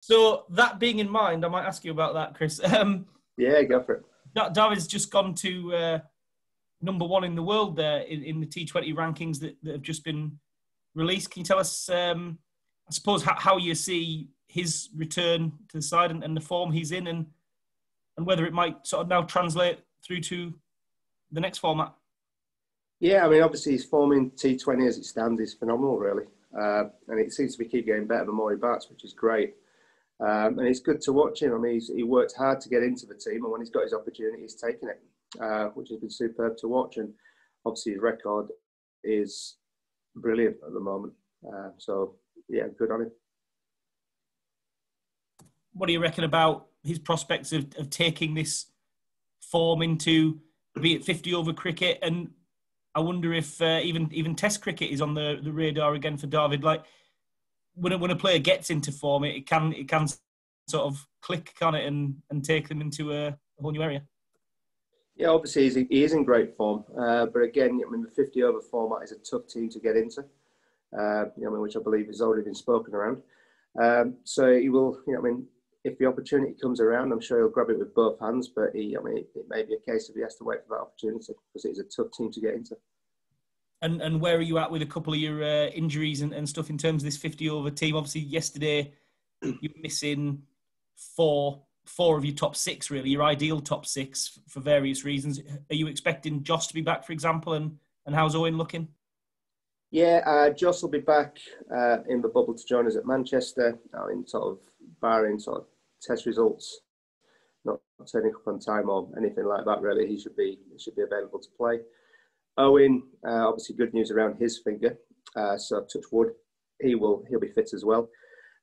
So that being in mind, I might ask you about that, Chris. Um, yeah, go for it. Dawid's just gone to uh, number one in the world there in, in the T20 rankings that, that, have just been released. Can you tell us, um, I suppose, how, how, you see his return to the side and, and, the form he's in, and and whether it might sort of now translate through to the next format? Yeah, I mean, obviously his form in T20 as it stands is phenomenal, really, uh, and it seems to be keep getting better the more he bats, which is great. Um, and it's good to watch him. I mean, he worked hard to get into the team, and when he's got his opportunity, he's taken it, uh, which has been superb to watch. And obviously, his record is brilliant at the moment. Uh, so, yeah, good on him. What do you reckon about his prospects of, of taking this form into, be it 50 over cricket? And I wonder if uh, even even Test cricket is on the, the radar again for Dawid. Like, when a, when a player gets into form, it, it can it can sort of click, can it, and and take them into a, a whole new area. Yeah, obviously he's, he is in great form, uh, but again, I mean the 50 over format is a tough team to get into, uh, you know, which I believe has already been spoken around. Um, so he will, you know, I mean, if the opportunity comes around, I'm sure he'll grab it with both hands. But he, I mean, it, it may be a case of he has to wait for that opportunity because it is a tough team to get into. And and where are you at with a couple of your uh, injuries and, and stuff in terms of this 50 over team? Obviously, yesterday you're missing four four of your top six, really, your ideal top six for various reasons. Are you expecting Joss to be back, for example, and and how's Owen looking? Yeah, uh, Joss will be back uh, in the bubble to join us at Manchester. In sort of barring sort of test results not turning up on time or anything like that, really, he should be he should be available to play. Owen, uh, obviously good news around his finger. Uh, so touch wood, he will he'll be fit as well.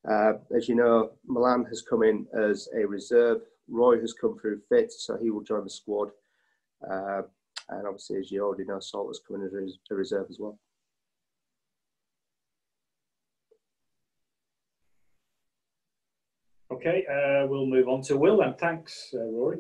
Uh, as you know, Malan has come in as a reserve. Roy has come through fit, so he will join the squad. Uh, and obviously, as you already know, Salt has come in as a reserve as well. Okay, uh, we'll move on to Will then. Thanks, uh, Rory.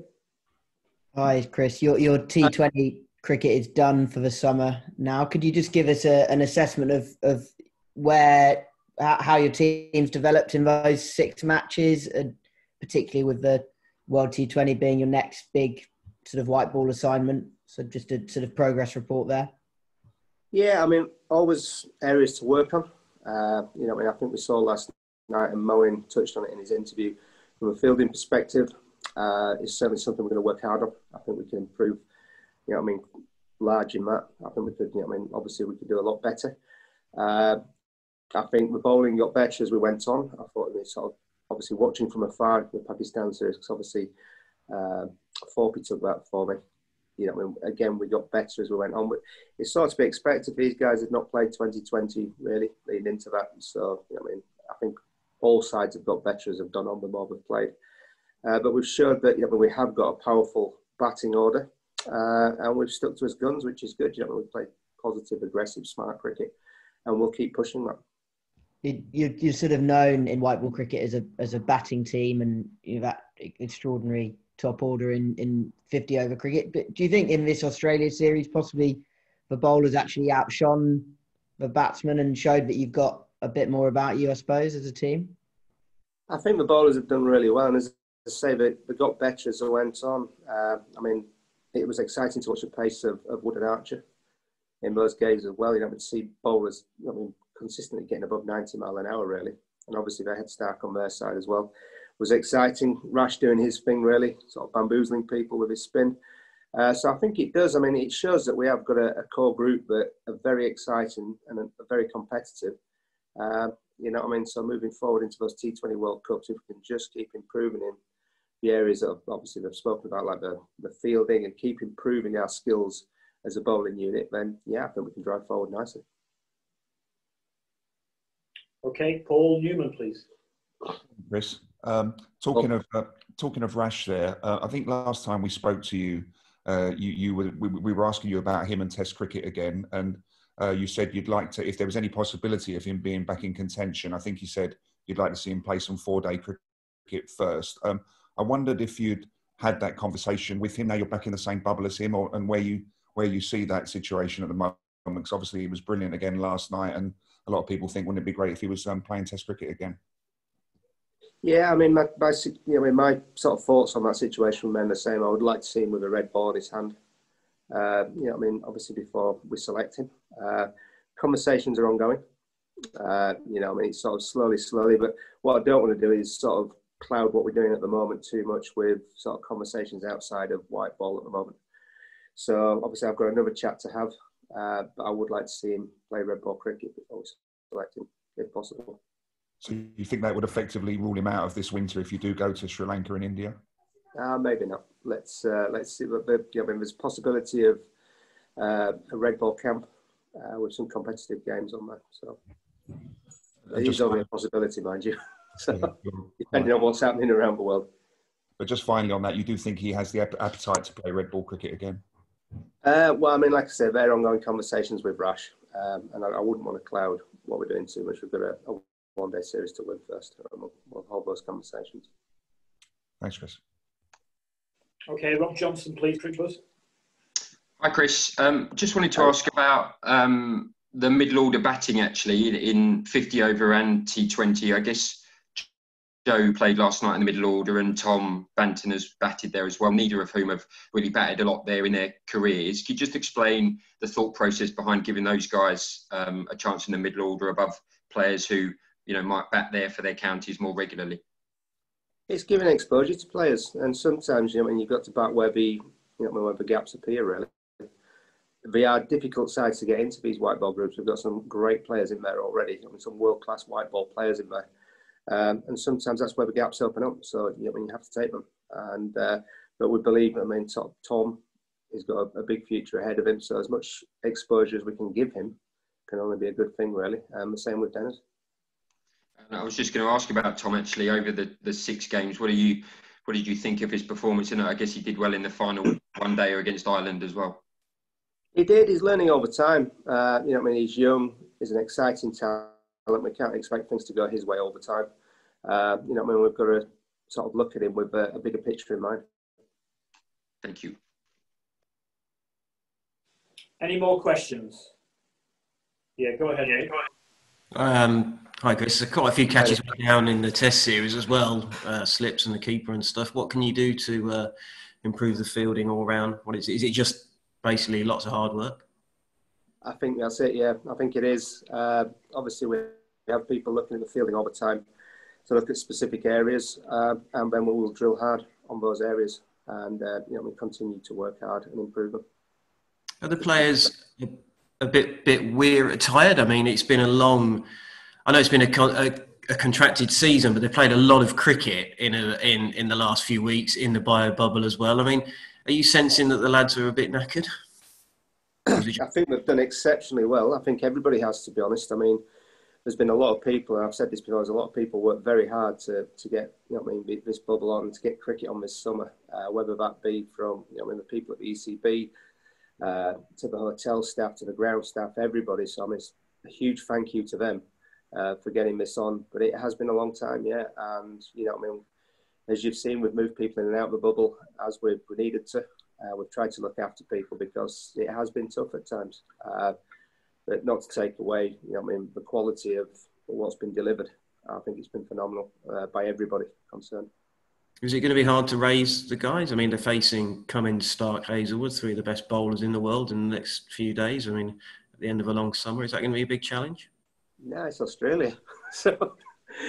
Hi, Chris. Your your T20 cricket is done for the summer now. Could you just give us a, an assessment of, of where how your team's developed in those six matches, and particularly with the World T20 being your next big sort of white ball assignment? So just a sort of progress report there. Yeah, I mean, always areas to work on. Uh, you know, I mean, I think we saw last night, and Moeen touched on it in his interview. From a fielding perspective, uh, it's certainly something we're going to work hard on. I think we can improve you know, I mean, large in that. I think we could, you know, I mean, obviously we could do a lot better. Uh, I think the bowling got better as we went on. I thought was sort of obviously watching from afar the Pakistan series because obviously uh, Thorpey took that for me. You know, I mean, again we got better as we went on. But it's sort of to be expected. These guys had not played 2020 really leading into that, so you know, I mean, I think all sides have got better as have done on the more we've played. Uh, but we've showed that you know, we have got a powerful batting order uh, and we've stuck to his guns, which is good. You know, we play positive, aggressive, smart cricket, and we'll keep pushing that. You, you're sort of known in white ball cricket as a as a batting team, and you know, that extraordinary top order in, in 50 over cricket. But do you think in this Australia series, possibly the bowlers actually outshone the batsmen and showed that you've got a bit more about you, I suppose, as a team? I think the bowlers have done really well, and as I say, they, they got better as they went on. Uh, I mean, it was exciting to watch the pace of, of Wood and Archer in those games as well. You know, to see bowlers, I mean, consistently getting above 90 mile an hour, really. And obviously they had Starc on their side as well. It was exciting. Rash doing his thing, really, sort of bamboozling people with his spin. Uh, so I think it does. I mean, it shows that we have got a, a core group that are very exciting and very competitive. Uh, you know, what I mean, so moving forward into those T20 World Cups, if we can just keep improving in the areas that obviously they've spoken about, like the, the fielding and keep improving our skills as a bowling unit, then yeah, I think we can drive forward nicely. Okay, Paul Newman, please. Chris, um, talking of uh, talking of Rash, there, uh, I think last time we spoke to you, uh, you, you were we, we, were asking you about him and Test cricket again, and uh, you said you'd like to, if there was any possibility of him being back in contention. I think you said you'd like to see him play some four day cricket first. Um, I wondered if you'd had that conversation with him. Now you're back in the same bubble as him, or, and where you where you see that situation at the moment. Because obviously he was brilliant again last night, and a lot of people think wouldn't it be great if he was um, playing Test cricket again? Yeah, I mean, my, my, you know, my sort of thoughts on that situation remain the same. I would like to see him with a red ball in his hand. Uh, you know, I mean, obviously before we select him, uh, conversations are ongoing. Uh, you know, I mean, it's sort of slowly, slowly. But what I don't want to do is sort of cloud what we're doing at the moment too much with sort of conversations outside of white ball at the moment. So obviously, I've got another chat to have, uh, but I would like to see him play red ball cricket before we select him, if possible. So you think that would effectively rule him out of this winter if you do go to Sri Lanka and India? Uh, maybe not. Let's uh, let's see. But I mean, there's possibility of uh, a red ball camp uh, with some competitive games on there. So it is only a possibility, mind you. So depending on what's happening around the world. But just finally on that, you do think he has the appetite to play red ball cricket again? Uh, well, I mean, like I said, they're ongoing conversations with Rash, um, and I, I, wouldn't want to cloud what we're doing too much. We've got a, a one day series to win first, and we'll, we'll hold those conversations. Thanks, Chris. Okay, Rob Johnson, please, Crick Hi, Chris. Um, just wanted to ask about um, the middle order batting actually in, in 50 over and T20. I guess Joe played last night in the middle order and Tom Banton has batted there as well, neither of whom have really batted a lot there in their careers. Could you just explain the thought process behind giving those guys um, a chance in the middle order above players who you know might bat there for their counties more regularly? It's giving exposure to players, and sometimes you know, I you've got to bat where the you know where the gaps appear. Really, they are difficult sides to get into these white ball groups. We've got some great players in there already. I mean, some world class white ball players in there, um, and sometimes that's where the gaps open up. So you know, mean, you have to take them. And uh, but we believe, I mean, Tom has got a, a, big future ahead of him. So as much exposure as we can give him can only be a good thing, really. Um, the same with Dennis. I was just going to ask about Tom actually over the, the six games. What do you what did you think of his performance? And I guess he did well in the final one day against Ireland as well. He did. He's learning over time. Uh, you know, I mean, he's young. He's an exciting talent. We can't expect things to go his way all the time. Uh, you know, I mean, we've got to sort of look at him with a, a bigger picture in mind. Thank you. Any more questions? Yeah, go ahead. Yeah, go ahead. Um, hi, Chris. There's quite a few catches down in the Test series as well, uh, slips and the keeper and stuff. What can you do to uh, improve the fielding all round? What is it? Is it just basically lots of hard work? I think that's it. Yeah, I think it is. Uh, obviously, we have people looking at the fielding all the time to look at specific areas, uh, and then we will drill hard on those areas, and uh, you know we continue to work hard and improve them. Are the players a bit bit weird, tired. I mean, it's been a long. I know it's been a, a, a contracted season, but they played a lot of cricket in a, in in the last few weeks in the bio bubble as well. I mean, are you sensing that the lads are a bit knackered? I think they've done exceptionally well. I think everybody has to be honest. I mean, there's been a lot of people, and I've said this before. There's a lot of people work very hard to, to get you know I mean this bubble on to get cricket on this summer. Uh, whether that be from you know I mean the people at the ECB, uh, to the hotel staff, to the ground staff, everybody. So I mean, it's a huge thank you to them uh, for getting this on. But it has been a long time, yeah. And you know, I mean, as you've seen, we've moved people in and out of the bubble as we we needed to. Uh, we've tried to look after people because it has been tough at times. But not to take away, you know, I mean, the quality of what's been delivered. I think it's been phenomenal uh, by everybody concerned. Is it going to be hard to raise the guys? I mean, they're facing Cummins, Starc, Hazlewood, three of the best bowlers in the world in the next few days. I mean, at the end of a long summer, is that going to be a big challenge? No, it's Australia. so,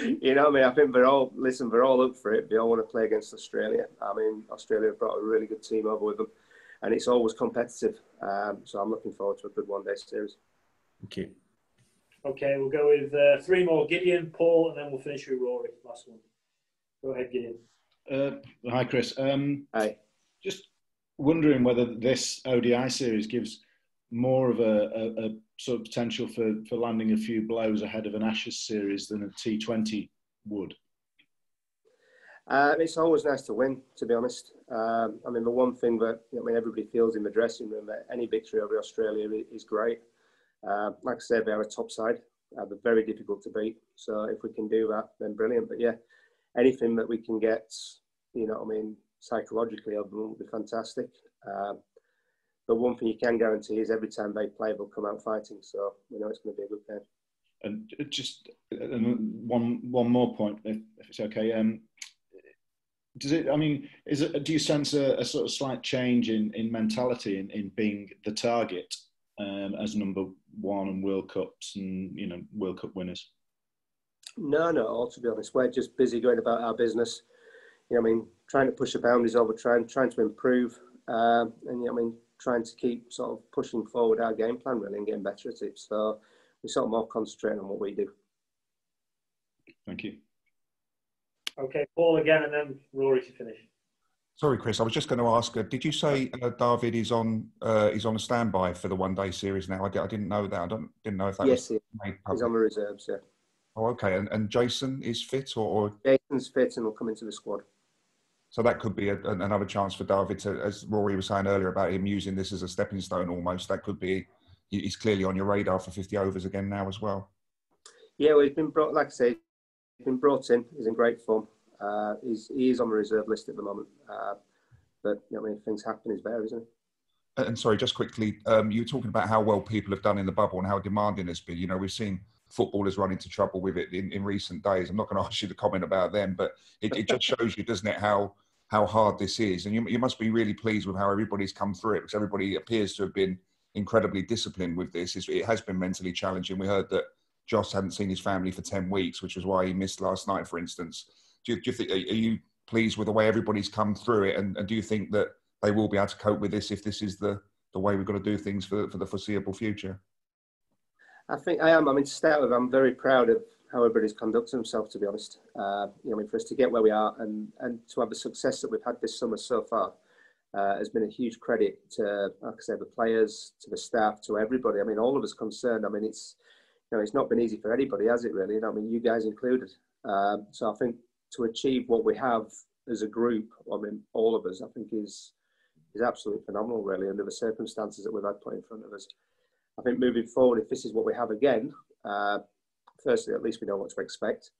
you know, I mean, I think they're all, listen, they're all up for it. They all want to play against Australia. I mean, Australia have brought a really good team over with them, and it's always competitive. Um, so I'm looking forward to a good one day series. Thank you. Okay, we'll go with uh, three more Gideon, Paul, and then we'll finish with Rory. Last one. Go ahead, Gideon. Uh, hi, Chris. Um, hi. Just wondering whether this ODI series gives more of a, a, a, sort of potential for, for landing a few blows ahead of an Ashes series than a T20 would. Uh, it's always nice to win, to be honest. Um, I mean, the one thing that I mean everybody feels in the dressing room that any victory over Australia is great. Uh, like I said, they're a top side. Uh, they're very difficult to beat. So if we can do that, then brilliant. But yeah, anything that we can get, you know, I mean, psychologically of them will be fantastic. Um, but one thing you can guarantee is every time they play, they'll come out fighting. So we know it's going to be a good game. and just one one more point, if, if it's okay. Um, does it? I mean, is it? Do you sense a, a sort of slight change in, in mentality in, in being the target um, as number one and World Cups and you know World Cup winners? No, no. All to be honest, we're just busy going about our business. You know, I mean, trying to push the boundaries over, trying trying to improve, um, and you know, I mean, trying to keep sort of pushing forward our game plan really and getting better at it. So we're sort of more concentrating on what we do. Thank you. Okay, Paul again, and then Rory to finish. Sorry, Chris. I was just going to ask. Uh, did you say uh, Dawid is on uh, is on a standby for the one day series now? I, did, not know that. I don't, didn't know if that yes, was made. He's on the reserves. Yeah. Oh, okay. And, and Jason is fit, or, or, Jason's fit and will come into the squad. So that could be a, another chance for Dawid to, as Rory was saying earlier about him using this as a stepping stone almost. That could be. He's clearly on your radar for 50 overs again now as well. Yeah, well, he's been brought. Like I say, he's been brought in. He's in great form. Uh, he's he is on the reserve list at the moment. Uh, but you know, I mean, things happen is better, isn't it? And sorry, just quickly, um, you were talking about how well people have done in the bubble and how demanding it's been. You know, we've seen footballers run into trouble with it in, in recent days. I'm not going to ask you to comment about them, but it, it just shows you, doesn't it, how how hard this is. And you, you must be really pleased with how everybody's come through it because everybody appears to have been incredibly disciplined with this. It's, it has been mentally challenging. We heard that Joss hadn't seen his family for 10 weeks, which was why he missed last night, for instance. Do you, do you think, are you pleased with the way everybody's come through it? And, and, do you think that they will be able to cope with this if this is the, the way we've got to do things for, for the foreseeable future? I think I am. I mean, to start with, I'm very proud of how everybody's conducted themselves, to be honest. Uh, you know, I mean, for us to get where we are and, and to have the success that we've had this summer so far uh, has been a huge credit to, like I said, the players, to the staff, to everybody. I mean, all of us concerned. I mean, it's, you know, it's not been easy for anybody, has it really? You know, I mean, you guys included. Um, so I think to achieve what we have as a group, I mean, all of us, I think is is absolutely phenomenal, really, under the circumstances that we've had put in front of us. I think moving forward, if this is what we have again, uh, firstly, at least we know what to expect.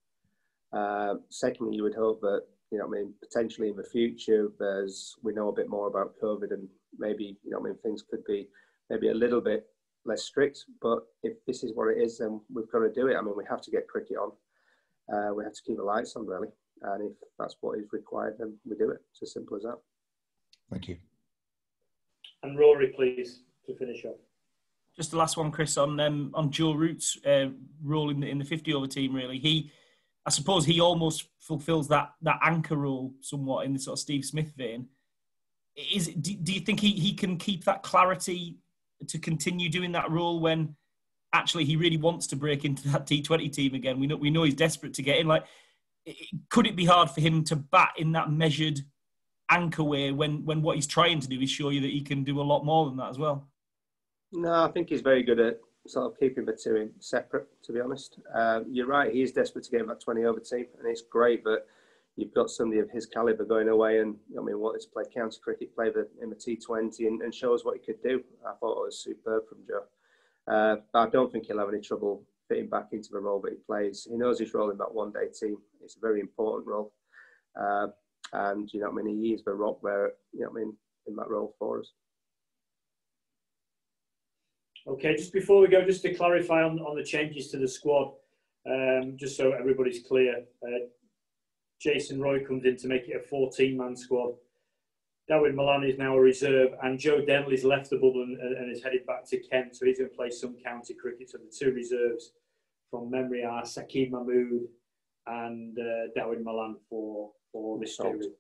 Uh, secondly, you would hope that you know, I mean, potentially in the future, there's we know a bit more about COVID, and maybe you know, I mean, things could be maybe a little bit less strict. But if this is what it is, then we've got to do it. I mean, we have to get cricket on. Uh, we have to keep the lights on, really. And if that's what is required, then we do it. It's as simple as that. Thank you. And Rory, please, to finish up. Just the last one, Chris, on um, on Joe Root's uh, role in the, in the 50 over team, really. He, I suppose he almost fulfills that, that anchor role somewhat in the sort of Steve Smith vein. Is do, do you think he, he can keep that clarity to continue doing that role when actually he really wants to break into that T20 team again? We know, we know he's desperate to get in. Like, could it be hard for him to bat in that measured anchor way when, when what he's trying to do is show you that he can do a lot more than that as well? No, I think he's very good at sort of keeping the two in separate, to be honest. Um, you're right, he is desperate to get in that 20 over team, and it's great that you've got somebody of his calibre going away and, I mean, wanted to play county cricket, play the, in the T20 and, and show us what he could do. I thought it was superb from Joe. Uh, but I don't think he'll have any trouble fitting back into the role that he plays. He knows his role in that one day team. It's a very important role. Uh, and, you know, I mean, he is the rock there, you know, what I mean, in that role for us. Okay, just before we go, just to clarify on, on the changes to the squad, um, just so everybody's clear, uh, Jason Roy comes in to make it a 14 man squad. Dawid Malan is now a reserve, and Joe Denly's left the bubble and, and, is headed back to Kent, so he's going to play some county cricket. So the two reserves from memory are Saqib Mahmood and uh, Dawid Malan for, for this Salt. period.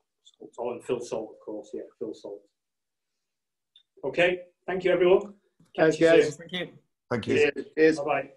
Oh, and Phil Salt, of course, yeah, Phil Salt. Okay, thank you, everyone. Thanks, guys. Thank you. Thank you. Cheers. Bye bye.